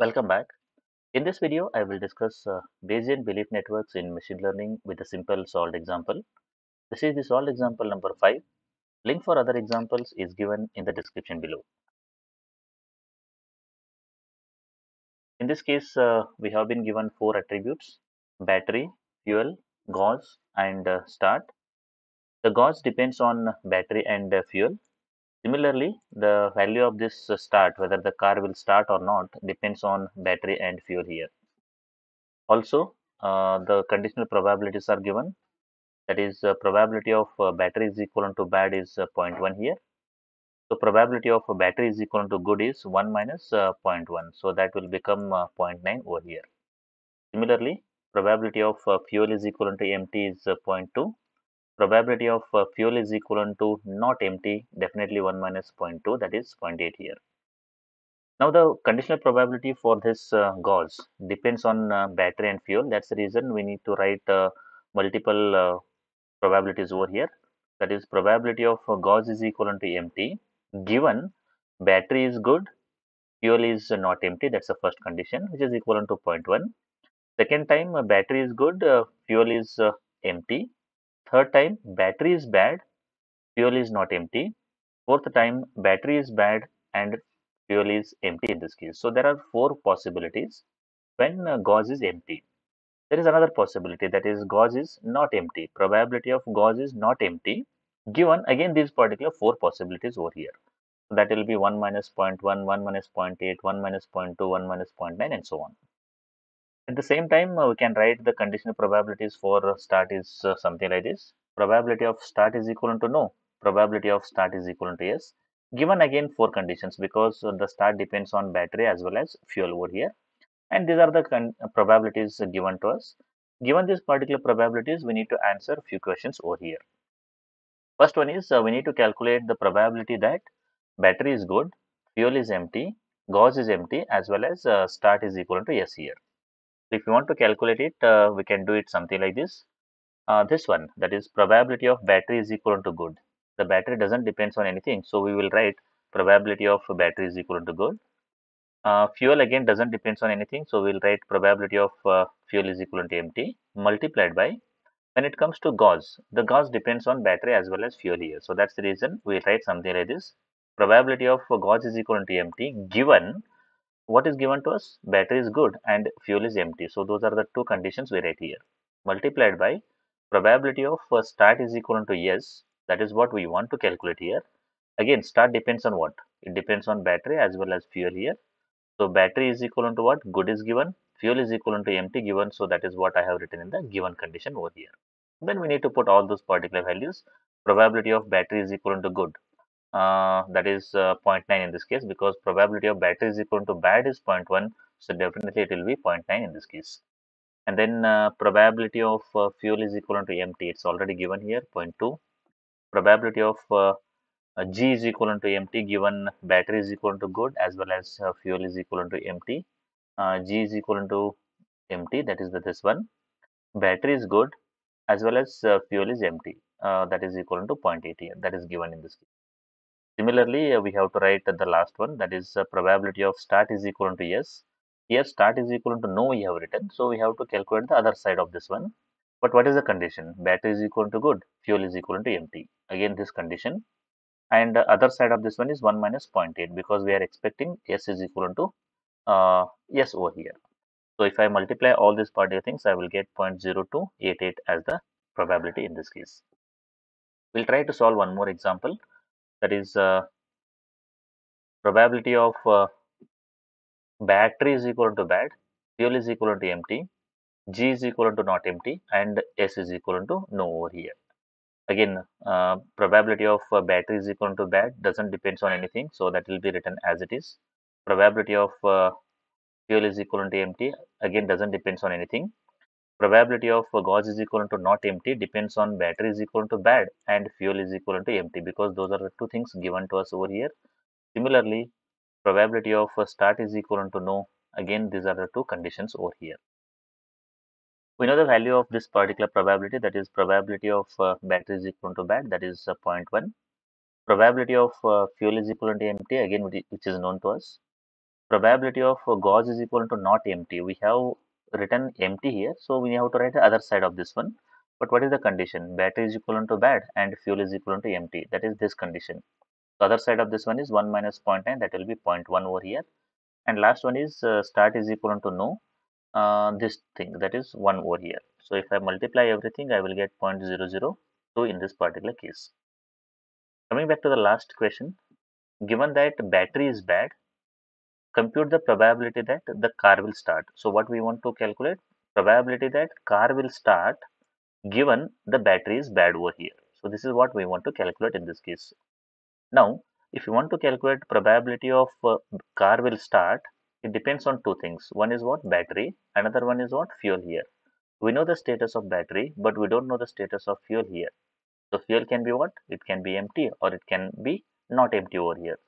Welcome back. In this video, I will discuss uh, Bayesian belief networks in machine learning with a simple solved example. This is the solved example number 5. Link for other examples is given in the description below. In this case, uh, we have been given four attributes, battery, fuel, gauge and uh, start. The gauge depends on battery and uh, fuel. Similarly, the value of this uh, start, whether the car will start or not, depends on battery and fuel here. Also, uh, the conditional probabilities are given. That is, uh, probability of uh, battery is equivalent to bad is uh, 0.1 here. So, probability of battery is equivalent to good is 1 minus, uh, 0.1. So, that will become uh, 0.9 over here. Similarly, probability of fuel is equivalent to empty is uh, 0.2. Probability of uh, fuel is equivalent to not empty, definitely 1 minus 0.2, that is 0.8 here. Now the conditional probability for this uh, gauge depends on uh, battery and fuel. That's the reason we need to write uh, multiple uh, probabilities over here. That is probability of uh, gauge is equivalent to empty given battery is good, fuel is not empty. That's the first condition which is equivalent to 0.1. Second time battery is good, fuel is empty. Third time battery is bad, fuel is not empty. Fourth time battery is bad and fuel is empty in this case. So there are four possibilities when uh, gauge is empty. There is another possibility that is gauge is not empty. Probability of gauge is not empty given again these particular four possibilities over here. So that will be 1 minus 0.1, 1 minus 0.8, 1 minus 0.2, 1 minus 0.9 and so on. At the same time, uh, we can write the conditional probabilities for uh, start is uh, something like this. Probability of start is equal to no. Probability of start is equal to yes. Given again four conditions because the start depends on battery as well as fuel over here. And these are the probabilities given to us. Given these particular probabilities, we need to answer few questions over here. First one is uh, we need to calculate the probability that battery is good, fuel is empty, gauge is empty as well as uh, start is equal to yes here. If you want to calculate it, uh, we can do it something like this. Uh, this one, that is probability of battery is equal to good. The battery doesn't depends on anything, so we will write probability of battery is equal to good. Uh, fuel again doesn't depends on anything, so we'll write probability of uh, fuel is equal to empty multiplied by when it comes to gauge, the gauge depends on battery as well as fuel here. So that's the reason we write something like this. Probability of gauge is equal to empty given what is given to us? Battery is good and fuel is empty. So those are the two conditions we write here. Multiplied by probability of start is equal to yes. That is what we want to calculate here. Again, start depends on what? It depends on battery as well as fuel here. So battery is equal to what? Good is given. Fuel is equal to empty given. So that is what I have written in the given condition over here. Then we need to put all those particular values. Probability of battery is equal to good. Uh, that is uh, 0.9 in this case because probability of battery is equal to bad is 0.1 so definitely it will be 0.9 in this case. And then uh, probability of uh, fuel is equal to empty it's already given here 0.2 probability of uh, g is equal to empty given battery is equal to good as well as fuel is equal to empty g is equal to empty that is the, this one. Battery is good as well as fuel is empty that is equal to 0.8 here that is given in this case Similarly, uh, we have to write the last one that is uh, probability of start is equal to yes. Here start is equal to no we have written. So we have to calculate the other side of this one. But what is the condition? Battery is equal to good, fuel is equal to empty. Again this condition. And the other side of this one is 1 minus 0.8 because we are expecting s is equal to uh, yes over here. So if I multiply all these particular things, I will get 0.0288 as the probability in this case. We'll try to solve one more example that is uh, probability of uh, battery is equal to bad, fuel is equal to empty, G is equal to not empty and S is equal to no over here. Again, uh, probability of uh, battery is equal to bad doesn't depends on anything. So that will be written as it is. Probability of uh, fuel is equal to empty again doesn't depends on anything probability of gauge is equal to not empty depends on battery is equal to bad and fuel is equal to empty because those are the two things given to us over here. Similarly, probability of start is equal to no. Again, these are the two conditions over here. We know the value of this particular probability that is probability of uh, battery is equal to bad that is uh, 0.1. Probability of uh, fuel is equal to empty again which is known to us. probability of gauge is equal to not empty. We have written empty here, so we have to write the other side of this one. But what is the condition? Battery is equal to bad and fuel is equal to empty. That is this condition. The other side of this one is 1 minus 0.9 that will be 0.1 over here. And last one is uh, start is equal to no. Uh, this thing that is 1 over here. So if I multiply everything I will get 0.002 in this particular case. Coming back to the last question, given that battery is bad, compute the probability that the car will start. So what we want to calculate? Probability that car will start given the battery is bad over here. So this is what we want to calculate in this case. Now, if you want to calculate probability of uh, car will start, it depends on two things. One is what? Battery. Another one is what? Fuel here. We know the status of battery, but we don't know the status of fuel here. So fuel can be what? It can be empty or it can be not empty over here.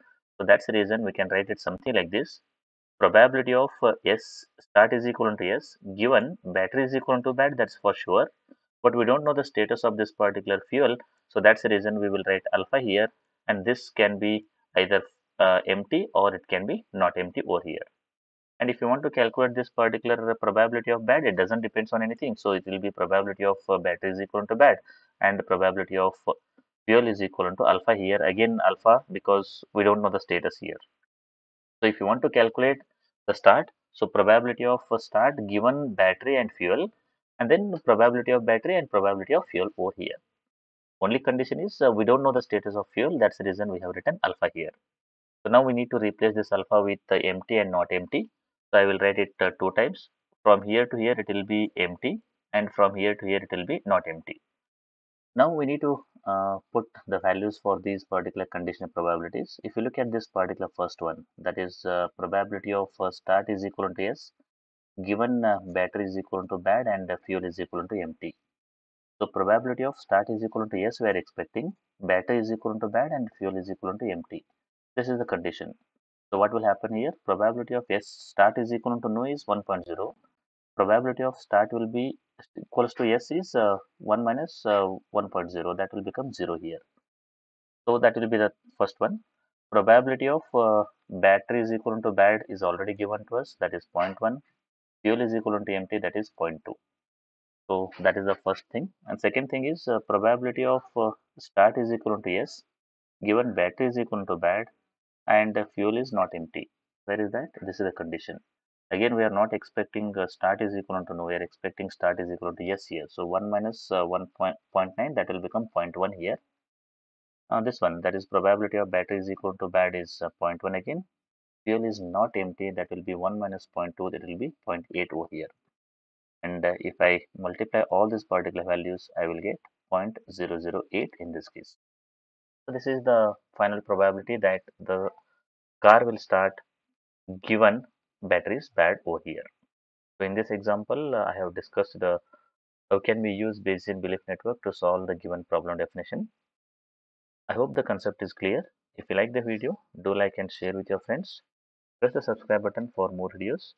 So that's the reason we can write it something like this. Probability of uh, S start is equal to S given battery is equal to bad that's for sure. But we don't know the status of this particular fuel. So that's the reason we will write alpha here and this can be either uh, empty or it can be not empty over here. And if you want to calculate this particular probability of bad, it doesn't depends on anything. So it will be probability of uh, battery is equal to bad and the probability of fuel is equal to alpha here. Again alpha because we don't know the status here. So if you want to calculate the start so probability of start given battery and fuel and then the probability of battery and probability of fuel over here. Only condition is uh, we don't know the status of fuel. That's the reason we have written alpha here. So now we need to replace this alpha with uh, empty and not empty. So i will write it uh, two times. From here to here it will be empty and from here to here it will be not empty. Now we need to uh, put the values for these particular conditional probabilities. If you look at this particular first one, that is uh, probability of uh, start is equal to S, given uh, battery is equal to bad and fuel is equal to empty. So probability of start is equal to S we are expecting, battery is equal to bad and fuel is equal to empty. This is the condition. So what will happen here? Probability of S start is equal to no is 1.0 probability of start will be equals to s is uh, 1 minus uh, 1.0 that will become 0 here. So that will be the first one. Probability of uh, battery is equal to bad is already given to us that is 0.1 fuel is equal to empty that is 0.2 so that is the first thing. And second thing is uh, probability of uh, start is equal to yes given battery is equal to bad and fuel is not empty. Where is that? This is the condition again we are not expecting uh, start is equal to no we are expecting start is equal to yes here. So 1 minus uh, 1.9 that will become 0.1 here. Uh, this one that is probability of battery is equal to bad is uh, 0.1 again. Fuel is not empty that will be 1 minus 0.2 that will be 0.8 over here. And uh, if I multiply all these particular values I will get 0.008 in this case. So this is the final probability that the car will start given battery is bad over here. So in this example, uh, I have discussed the how can we use Bayesian belief network to solve the given problem definition. I hope the concept is clear. If you like the video, do like and share with your friends. Press the subscribe button for more videos.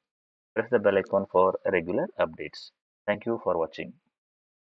Press the bell icon for regular updates. Thank you for watching.